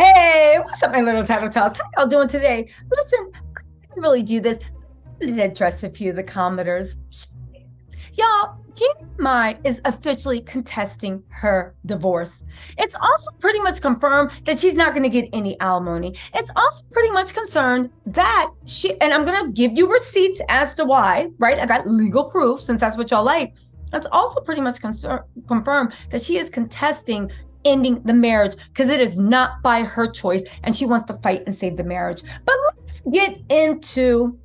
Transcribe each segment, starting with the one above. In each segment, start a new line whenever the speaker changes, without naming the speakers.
Hey, what's up, my little tattletales? How y'all doing today? Listen, I didn't really do this. I did address a few of the commenters. Y'all, Jeannie Mai is officially contesting her divorce. It's also pretty much confirmed that she's not going to get any alimony. It's also pretty much concerned that she, and I'm going to give you receipts as to why, right? I got legal proof since that's what y'all like. It's also pretty much concern, confirmed that she is contesting ending the marriage because it is not by her choice and she wants to fight and save the marriage. But let's get into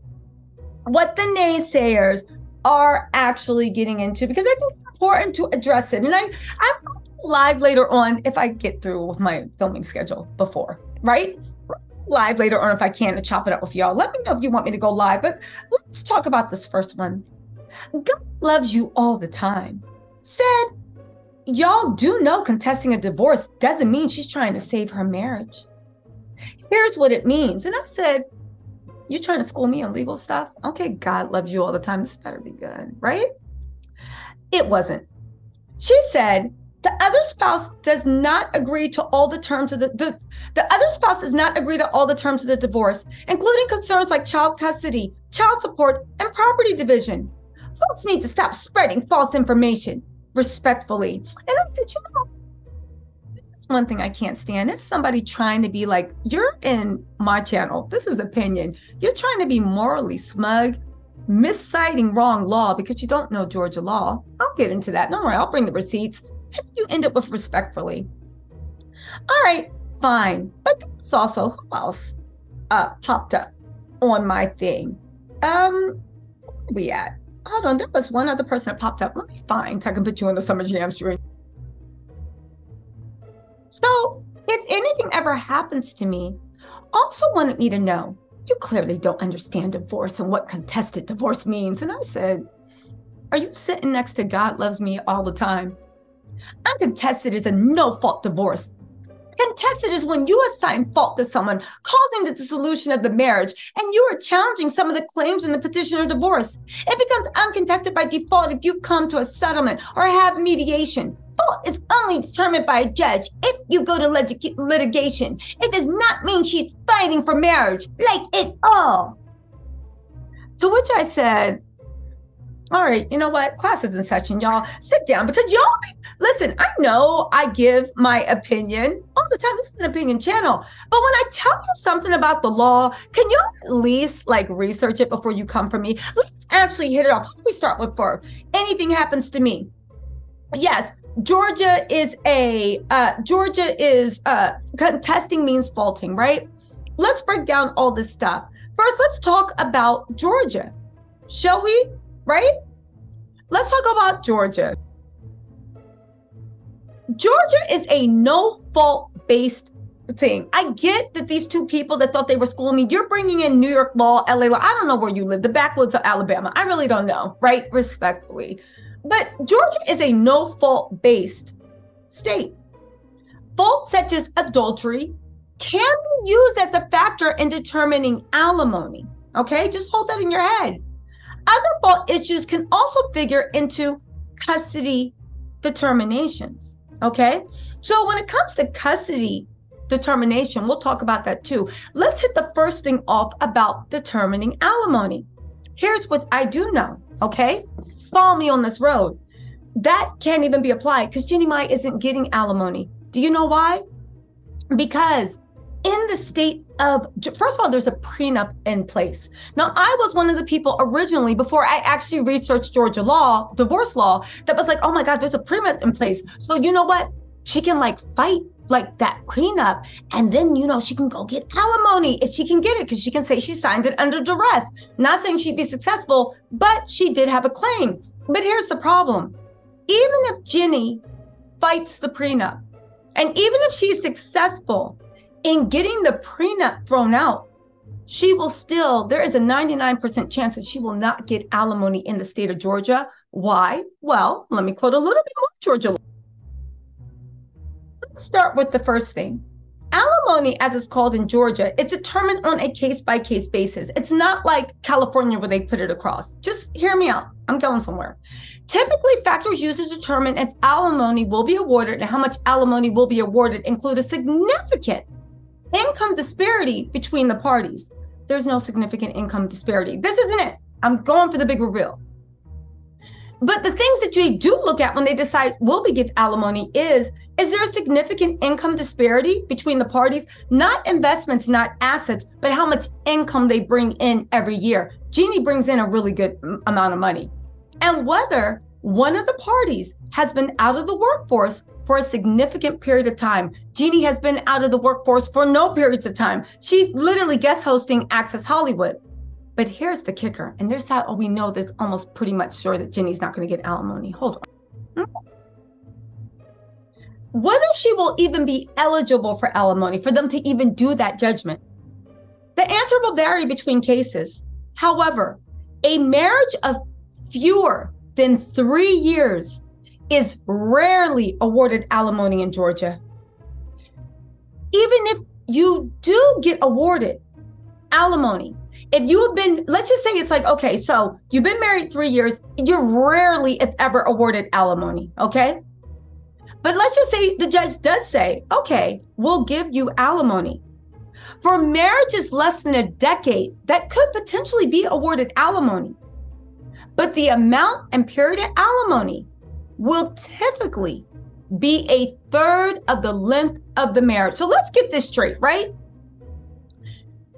what the naysayers are actually getting into because I think it's important to address it. And I, I'm live later on if I get through with my filming schedule before, right? Live later on if I can to chop it up with y'all. Let me know if you want me to go live. But let's talk about this first one. God loves you all the time. Said y'all do know contesting a divorce doesn't mean she's trying to save her marriage. Here's what it means. And I said, "You're trying to school me on legal stuff? Okay, God loves you all the time. This better be good, right? It wasn't. She said, the other spouse does not agree to all the terms of the, the the other spouse does not agree to all the terms of the divorce, including concerns like child custody, child support, and property division. Folks need to stop spreading false information respectfully. And I said, you know, that's one thing I can't stand. It's somebody trying to be like, you're in my channel. This is opinion. You're trying to be morally smug, misciting wrong law because you don't know Georgia law. I'll get into that. Don't worry, I'll bring the receipts. You end up with respectfully. All right, fine. But it's also who else uh popped up on my thing. Um, we at? Hold on, there was one other person that popped up. Let me find so I can put you on the Summer Jam stream. So, if anything ever happens to me, also wanted me to know you clearly don't understand divorce and what contested divorce means. And I said, Are you sitting next to God loves me all the time? Uncontested is a no fault divorce. Contested is when you assign fault to someone, causing the dissolution of the marriage, and you are challenging some of the claims in the petition of divorce. It becomes uncontested by default if you come to a settlement or have mediation. Fault is only determined by a judge if you go to lit- litigation. It does not mean she's fighting for marriage, like it all. To which I said, all right, you know what? Class is in session, y'all. Sit down because y'all listen. I know I give my opinion all the time. This is an opinion channel. But when I tell you something about the law, can you at least like research it before you come for me? Let's actually hit it off. We start with first? Anything happens to me. Yes, Georgia is a uh, Georgia is uh, contesting means faulting, right? Let's break down all this stuff. First, let's talk about Georgia. Shall we? right? Let's talk about Georgia. Georgia is a no fault based thing. I get that these two people that thought they were schooling me, you're bringing in New York law, LA law. I don't know where you live, the backwoods of Alabama. I really don't know, right? Respectfully. But Georgia is a no fault based state. Faults such as adultery can be used as a factor in determining alimony. Okay, just hold that in your head. Other fault issues can also figure into custody determinations. Okay. So when it comes to custody determination, we'll talk about that too. Let's hit the first thing off about determining alimony. Here's what I do know. Okay. Follow me on this road. That can't even be applied because Jeannie Mai isn't getting alimony. Do you know why? Because in the state of first of all there's a prenup in place. Now i was one of the people originally before i actually researched georgia law divorce law that was like oh my god there's a prenup in place. So you know what? She can like fight like that prenup and then you know she can go get alimony if she can get it because she can say she signed it under duress. Not saying she'd be successful but she did have a claim. But here's the problem. Even if Jeannie fights the prenup and even if she's successful in getting the prenup thrown out, she will still, there is a 99% chance that she will not get alimony in the state of Georgia. Why? Well, let me quote a little bit more Georgia. Let's start with the first thing. Alimony, as it's called in Georgia, is determined on a case by case basis. It's not like California where they put it across. Just hear me out. I'm going somewhere. Typically, factors used to determine if alimony will be awarded and how much alimony will be awarded include a significant income disparity between the parties. There's no significant income disparity. This isn't it. I'm going for the big reveal. But the things that you do look at when they decide will we give alimony is is there a significant income disparity between the parties? Not investments, not assets, but how much income they bring in every year. Jeannie brings in a really good amount of money. And whether one of the parties has been out of the workforce for a significant period of time. Jeannie has been out of the workforce for no periods of time. She's literally guest hosting Access Hollywood. But here's the kicker, and there's how we know that's almost pretty much sure that Jeannie's not going to get alimony. Hold on. Whether she will even be eligible for alimony, for them to even do that judgment, the answer will vary between cases. However, a marriage of fewer than three years is rarely awarded alimony in Georgia. Even if you do get awarded alimony, if you have been, let's just say it's like, okay, so you've been married three years, you're rarely, if ever, awarded alimony, okay? But let's just say the judge does say, okay, we'll give you alimony. For marriages less than a decade, that could potentially be awarded alimony. But the amount and period of alimony will typically be a third of the length of the marriage. So let's get this straight, right?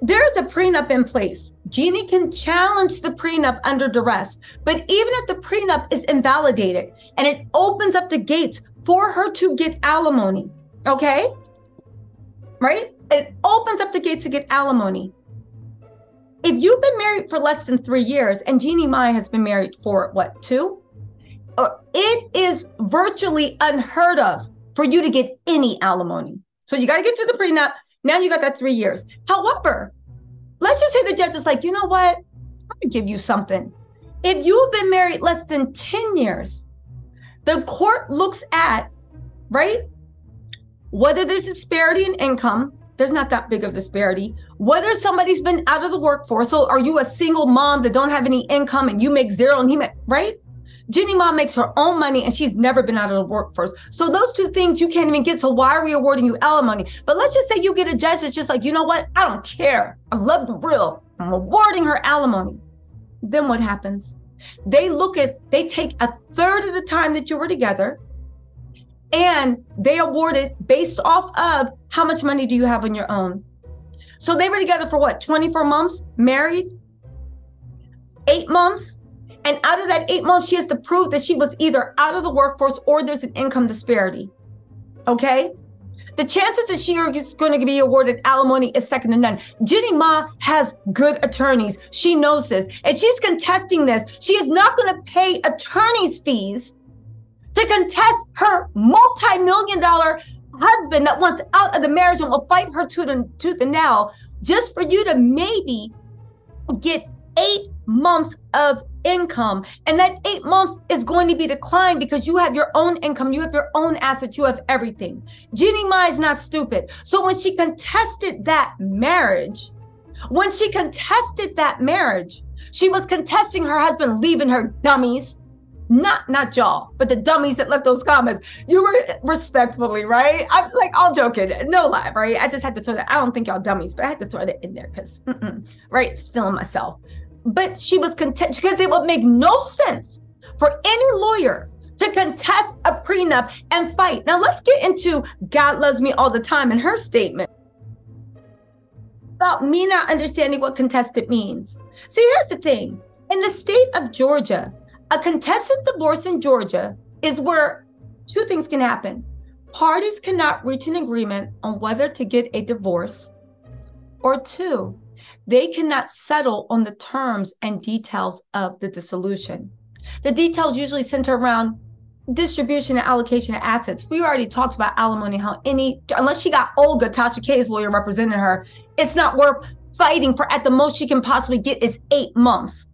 There's a prenup in place. Jeannie can challenge the prenup under duress, but even if the prenup is invalidated and it opens up the gates for her to get alimony, okay? Right? It opens up the gates to get alimony if you've been married for less than three years, and Jeannie Mai has been married for what, two? Uh, it is virtually unheard of for you to get any alimony. So you got to get to the prenup. Now you got that three years. However, let's just say the judge is like, you know what? I'm going to give you something. If you've been married less than 10 years, the court looks at, right? Whether there's disparity in income, there's not that big of disparity. Whether somebody's been out of the workforce, so are you a single mom that don't have any income and you make zero and he make right? Jeannie mom makes her own money and she's never been out of the workforce. So those two things you can't even get. So why are we awarding you alimony? But let's just say you get a judge that's just like, you know what? I don't care. I love the real. I'm awarding her alimony. Then what happens? They look at, they take a third of the time that you were together and they award it based off of how much money do you have on your own. So they were together for what, 24 months, married, eight months. And out of that eight months, she has to prove that she was either out of the workforce or there's an income disparity. Okay. The chances that she is going to be awarded alimony is second to none. Jeannie Ma has good attorneys. She knows this. And she's contesting this. She is not going to pay attorney's fees to contest her multi-million dollar husband that wants out of the marriage and will fight her tooth and tooth and nail just for you to maybe get eight months of income and that eight months is going to be declined because you have your own income you have your own assets you have everything jeannie mai is not stupid so when she contested that marriage when she contested that marriage she was contesting her husband leaving her dummies not not y'all, but the dummies that left those comments. You were respectfully, right? I'm like, all joking, no lie, right? I just had to throw that. I don't think y'all dummies, but I had to throw that in there because, right, just feeling myself. But she was content because it would make no sense for any lawyer to contest a prenup and fight. Now let's get into God loves me all the time in her statement about me not understanding what contested means. See, here's the thing. In the state of Georgia, a contested divorce in Georgia is where two things can happen. Parties cannot reach an agreement on whether to get a divorce, or two, they cannot settle on the terms and details of the dissolution. The details usually center around distribution and allocation of assets. We already talked about alimony, how any, unless she got Olga, Tasha K's lawyer representing her, it's not worth fighting for. At the most she can possibly get is eight months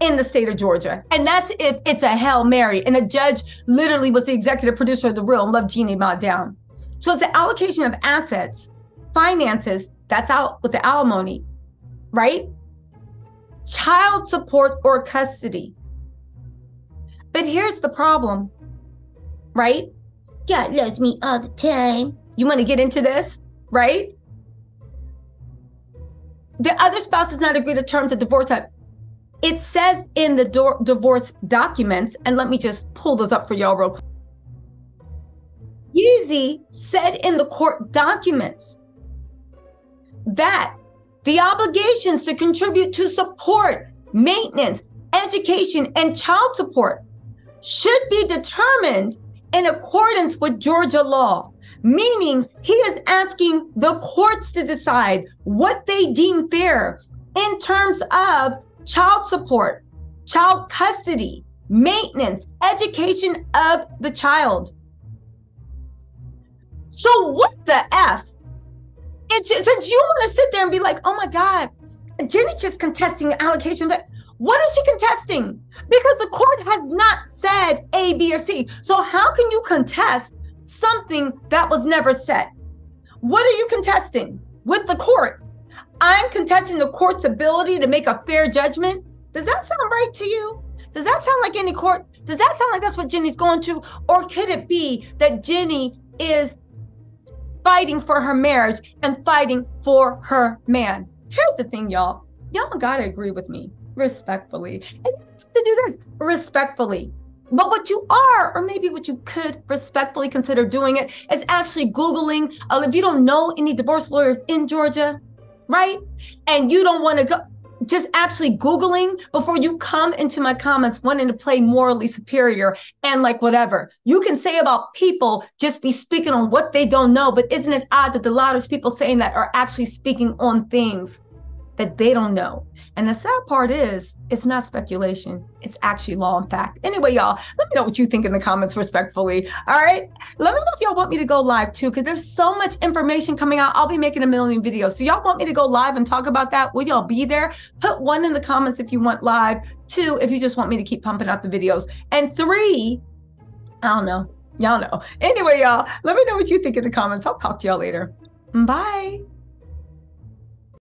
in the state of Georgia. And that's if it's a Hail Mary. And the judge literally was the executive producer of the real and loved Jeannie Ma down. So it's the allocation of assets, finances, that's out with the alimony, right? Child support or custody. But here's the problem, right? God loves me all the time. You want to get into this, right? the other spouse does not agree to terms of divorce, it says in the do- divorce documents, and let me just pull those up for y'all real quick. Jeezy said in the court documents that the obligations to contribute to support, maintenance, education, and child support should be determined in accordance with Georgia law, meaning he is asking the courts to decide what they deem fair in terms of child support, child custody, maintenance, education of the child. So, what the F? It's just, since you want to sit there and be like, oh my God, Jenny's just contesting allocation, but what is she contesting? Because the court has not said A, B, or C. So, how can you contest something that was never said? What are you contesting with the court? I'm contesting the court's ability to make a fair judgment. Does that sound right to you? Does that sound like any court? Does that sound like that's what Jenny's going to? Or could it be that Jenny is fighting for her marriage and fighting for her man? Here's the thing, y'all. Y'all gotta agree with me respectfully. And you have to do this respectfully. But what you are, or maybe what you could respectfully consider doing it, is actually Googling. Uh, if you don't know any divorce lawyers in Georgia, right? And you don't want to go, just actually Googling before you come into my comments wanting to play morally superior and like whatever. You can say about people just be speaking on what they don't know, but isn't it odd that the loudest people saying that are actually speaking on things that they don't know. And the sad part is, it's not speculation. It's actually law and fact. Anyway, y'all, let me know what you think in the comments respectfully. All right. Let me know if y'all want me to go live too, because there's so much information coming out. I'll be making a million videos. So y'all want me to go live and talk about that? Will y'all be there? Put one in the comments if you want live. Two, if you just want me to keep pumping out the videos. And three, I don't know. Y'all know. Anyway, y'all, let me know what you think in the comments. I'll talk to y'all later. Bye.